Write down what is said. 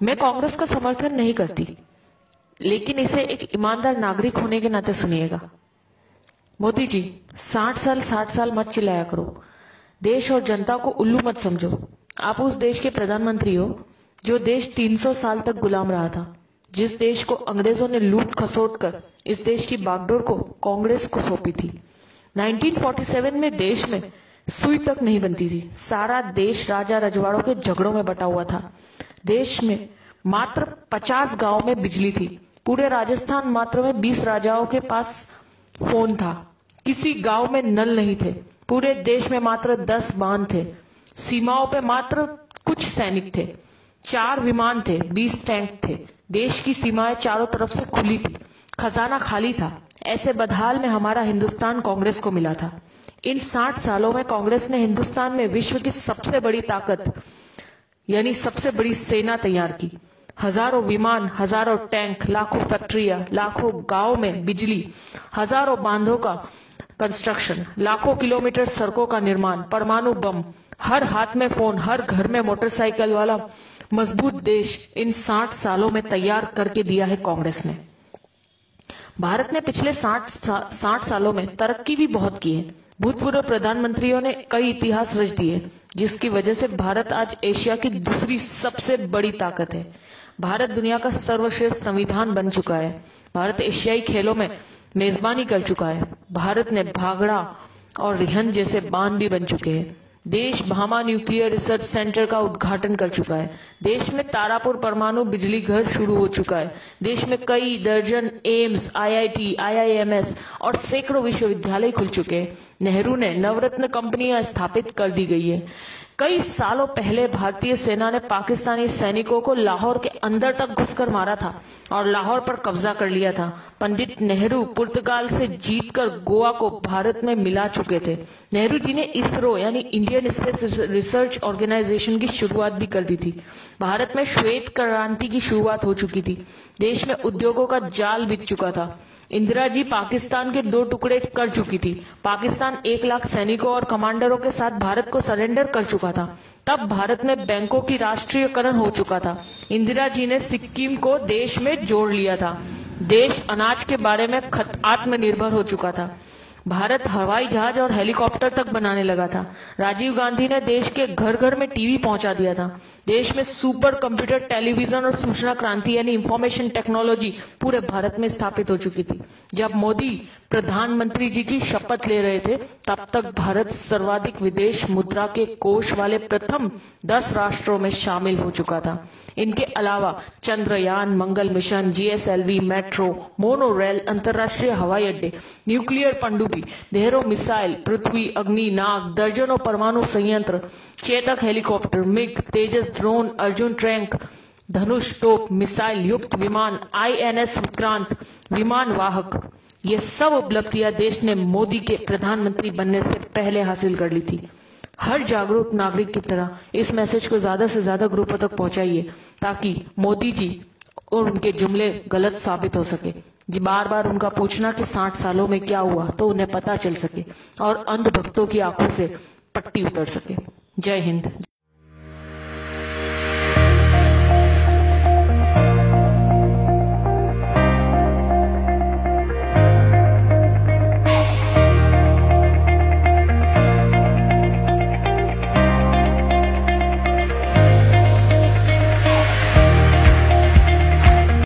मैं कांग्रेस का समर्थन नहीं करती, लेकिन इसे एक ईमानदार नागरिक होने के नाते सुनिएगा। मोदी जी, साठ साल साठ साल मत चिल्लाया करो। देश और जनता को उल्लू मत समझो। आप उस देश के प्रधानमंत्री हो, जो देश 300 साल तक गुलाम रहा था। जिस देश को अंग्रेज़ों ने लूट खसोट कर, इस देश की बागडोर को कांग्रेस को सौंपी थी। 1947 में देश में सुई तक नहीं बनती थी। सारा देश राजा रजवाड़ों के झगड़ों में बटा हुआ था। देश में मात्र 50 गाँव में बिजली थी। पूरे राजस्थान मात्र में 20 राजाओं के पास फ़ोन था। किसी गाँव में नल नहीं थे। पूरे देश में मात्र 10 बाँध थे। सीमाओं पे मात्र कुछ सैनिक थे। चार विमान थे 20 टैंक थे। देश की सीमाएँ चारों तरफ़ से खुली थी। खजाना खाली था। ऐसे बदहाल में हमारा हिंदुस्तान कांग्रेस को मिला था। इन 60 सालों में कांग्रेस ने हिंदुस्तान में विश्व की सबसे बड़ी ताकत यानी सबसे बड़ी सेना तैयार की। हज़ारों विमान, हज़ारों टैंक, लाखों फैक्ट्रिया, लाखों गाँव में बिजली, हज़ारों बांधों का कंस्ट्रक्शन लाखों किलोमीटर सड़कों का निर्माण, परमाणु बम, हर हाथ में फ़ोन, हर घर में मोटरसाइकिल वाला मज़बूत देश इन 60 सालों में तैयार करके दिया है कांग्रेस ने। भारत ने पिछले 60 साठ सालों में तरक्की भी बहुत की है। भूतपूर्व प्रधानमंत्रियों ने कई इतिहास रच दिए, जिसकी वजह से भारत आज एशिया की दूसरी सबसे बड़ी ताकत है। भारत दुनिया का सर्वश्रेष्ठ संविधान बन चुका है। भारत एशियाई खेलों में मेजबानी कर चुका है। भारत ने भागड़ा और रिहन जैसे बाँध भी बन चुके हैं। देश भामा न्यूक्लियर रिसर्च सेंटर का उद्घाटन कर चुका है। देश में तारापुर परमाणु बिजली घर शुरू हो चुका है। देश में कई दर्जन एम्स आईआईटी, आईआईएमएस और सैकड़ों विश्वविद्यालय खुल चुके हैं। नेहरू ने नवरत्न कंपनियाँ स्थापित कर दी गई है। कई सालों पहले भारतीय सेना ने पाकिस्तानी सैनिकों को लाहौर के अंदर तक घुसकर मारा था और लाहौर पर कब्जा कर लिया था। पंडित नेहरू पुर्तगाल से जीतकर गोवा को भारत में मिला चुके थे। नेहरू जी ने इसरो यानी इंडियन स्पेस रिसर्च ऑर्गेनाइजेशन की शुरुआत भी कर दी थी। भारत में श्वेत क्रांति की शुरुआत हो चुकी थी। देश में उद्योगों का जाल बिक चुका था। इंदिरा जी पाकिस्तान के दो टुकड़े कर चुकी थी। पाकिस्तान एक लाख सैनिकों और कमांडरों के साथ भारत को सरेंडर कर चुका था। तब भारत में बैंकों की राष्ट्रीयकरण हो चुका था। इंदिरा जी ने सिक्किम को देश में जोड़ लिया था। देश अनाज के बारे में आत्मनिर्भर हो चुका था। भारत हवाई जहाज़ और हेलीकॉप्टर तक बनाने लगा था। राजीव गांधी ने देश के घर घर में टीवी पहुँचा दिया था। देश में सुपर कंप्यूटर टेलीविज़न और सूचना क्रांति यानी इंफॉर्मेशन टेक्नोलॉजी पूरे भारत में स्थापित हो चुकी थी। जब मोदी प्रधानमंत्री जी की शपथ ले रहे थे, तब तक भारत सर्वाधिक विदेश मुद्रा के कोष वाले प्रथम दस राष्ट्रों में शामिल हो चुका था। इनके अलावा Chandrayaan, Mangal mission GSLV metro, monorail, अंतर्राष्ट्रीय हवाई अड्डे, न्यूक्लियर पनडुब्बी ढेरों मिसाइल, पृथ्वी, अग्नि, नाग, दर्जनों परमाणु संयंत्र, Chetak helicopter, MiG, Tejas drone, Arjun tank, Dhanush टोप, मिसाइल युक्त विमान, आईएनएस विक्रांत, विमान वाहक। ये सब उपलब्धियाँ देश ने मोदी के प्रधानमंत्री बनने से पहले हासिल कर ली थी। हर जागरूक नागरिक की तरह इस मैसेज को ज़्यादा से ज़्यादा ग्रुपों तक पहुंचाइए, ताकि मोदी जी और उनके जुमले गलत साबित हो सके। बार बार उनका पूछना कि साठ सालों में क्या हुआ तो उन्हें पता चल सके और अंध भक्तों की आँखों से पट्टी उतर सके। जय हिंद।